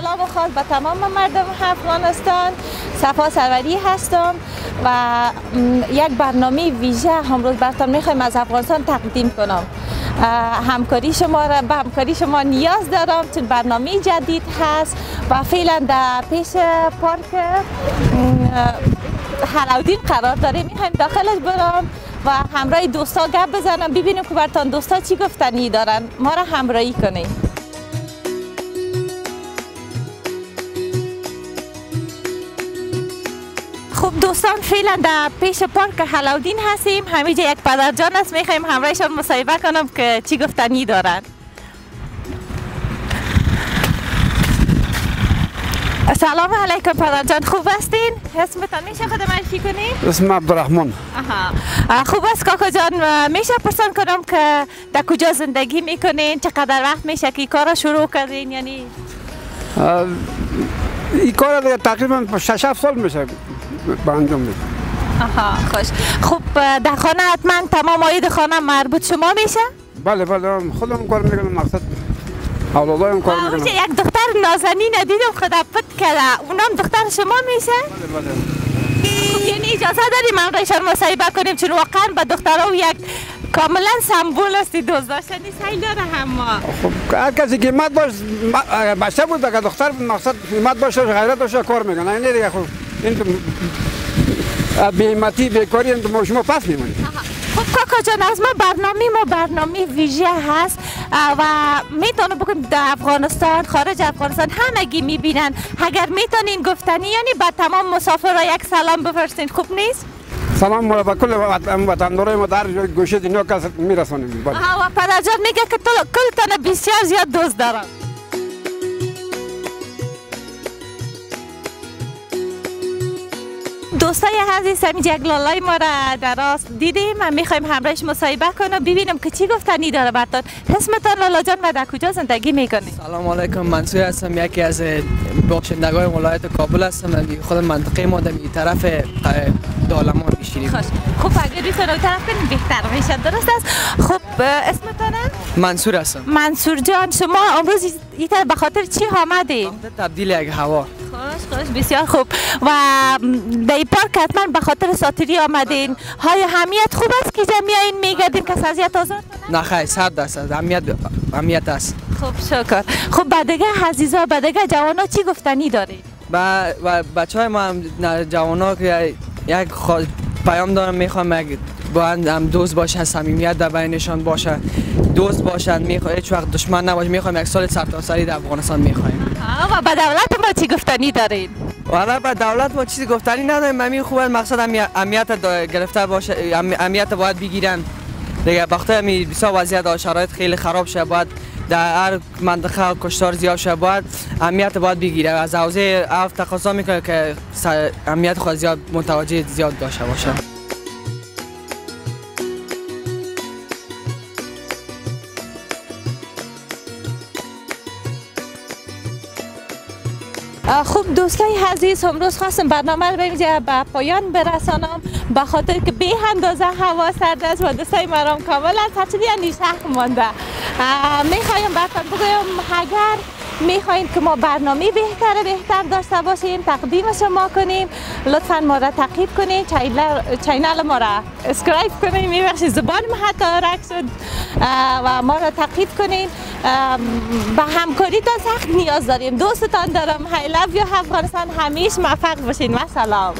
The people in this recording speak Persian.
سلام خاص به تمام مردم افغانستان. صفا سروری هستم و یک برنامه ویژه امروز براتون می‌خوایم از افغانستان تقدیم کنم. همکاری شما را به همکاری شما نیاز دارم چون برنامه جدید هست و فعلا در پیش پارک حلاودین قرار داره. می‌خوایم داخلش برم و همراه دوستا گپ بزنم ببینیم که برتان دوستا چی گفتنی دارن. ما را همراهی کنیم خب دوستان فعلا در پیش پارک حلاودین هستیم همینجا یک پدرجان است می‌خوایم همراهشان مصاحبه کنم که چی گفتنی دارن سلام علیکم پدرجان خوب هستین؟ اسمتان میشه خود معرفی کنین؟ اسم عبدالرحمن خوب است کاکا جان میشه پرسان کنم که در کجا زندگی می‌کنین؟ چقدر وقت میشه که کار شروع کردین یعنی؟ این کار تقریبا 6 سال میشه به انجام میده آها خوش. خوب در خانه حتما تمام آید خانه مربوط شما میشه؟ بله بله خودم کار می‌کنم مقصد اولادایم کار می‌کنم. یک دختر نازنین دیدم خدا پت کرده. اونم دختر شما میشه؟ بله بله. خب یعنی اجازه داریم من رایشان مصاحبه کنیم چون واقعا به دخترها یک کاملا سمبول استی دوست داشتنی سیل داره همه خب هر کسی که مد باش بچه بود که دختر مقصد مد باشه غیرت باشه کار می‌کنه. این دیگه خب این بیمتی بیکاری ما شما پس میمونید خب کاکا جان از ما برنامه ما برنامه ویژه هست و می‌تونه بکنیم در افغانستان خارج افغانستان همگی می‌بینن اگر می‌تونین گفتنی یعنی به تمام مسافرها یک سلام بفرستین خوب نیست سلام ما به کل وطندارای ما در گوشه دنیا کس میرسانیم و پدر جان میگه که کل تنه بسیار زیاد دوست دارم دوستای عزیز یک لالای ما را در راست دیدیم. و می‌خوایم همراهش مصاحبه کنم. ببینم که چی گفتنی داره براتون. اسمتان لالا جان و در کجا زندگی می‌کنید سلام علیکم منصور هستم. یکی از باشندگان ولایت کابل هستم. خود منطقه ما در طرف دالمان میشینیم. خب اگر ریتون طرف کنیم بهتر میشه. درست است. خب اسمتان منصور هستم. منصور جان شما امروز ایتر به خاطر چی آمدید تبدیل یک هوا. خوش بسیار خوب. و در پارک حتما به خاطر ساتری آمدین. های همیت خوب است که جمعیت میگردین که سازیت آزاد؟ نه خیلی صد درصد. همیت همیت است. خوب شکر. خب بعدگه عزیزا بعدگه جوانا چی گفتنی دارید با بچه های ما هم جوانا که یک پیام دارم می‌خوام یک با هم دوست باشه صمیمیت در بینشان باشه دوست باشن می‌خوام هیچ وقت دشمن نباشه می‌خوایم یک سال سرتاسری در افغانستان می‌خوایم. و به دولت ما چی گفتنی دارید والا به دولت ما چیزی گفتنی نداریم. من خوب مقصد امنیت گرفته باشه. امنیت باید بگیرن. دیگه وقتی می بسیار وضعیت شرایط خیلی خراب شه باید در هر منطقه کشتار زیاد شه باید امنیت باید بگیره. از حوزه اف تقاضا می‌کنه که امنیت خود زیاد متوجه زیاد داشته باشه. خوب دوستای عزیز امروز خواستم برنامه رو به پایان برسانم. به خاطر که به اندازه هوا سرد است و دوستای مرام کاملا هرچی یعنی شخ مانده می‌خوایم براتون بگویم اگر می‌خواین که ما برنامه بهتر بهتر داشته باشیم. تقدیم شما کنیم. لطفا ما را تعقیب کنید. channel ما را subscribe کنید میبخشید زبان ما حتی رک شد. و ما را تعقیب کنید. به همکاری تا سخت نیاز داریم. دوستتان دارم. هی لو افغانستان. همیش موفق باشین. و سلام.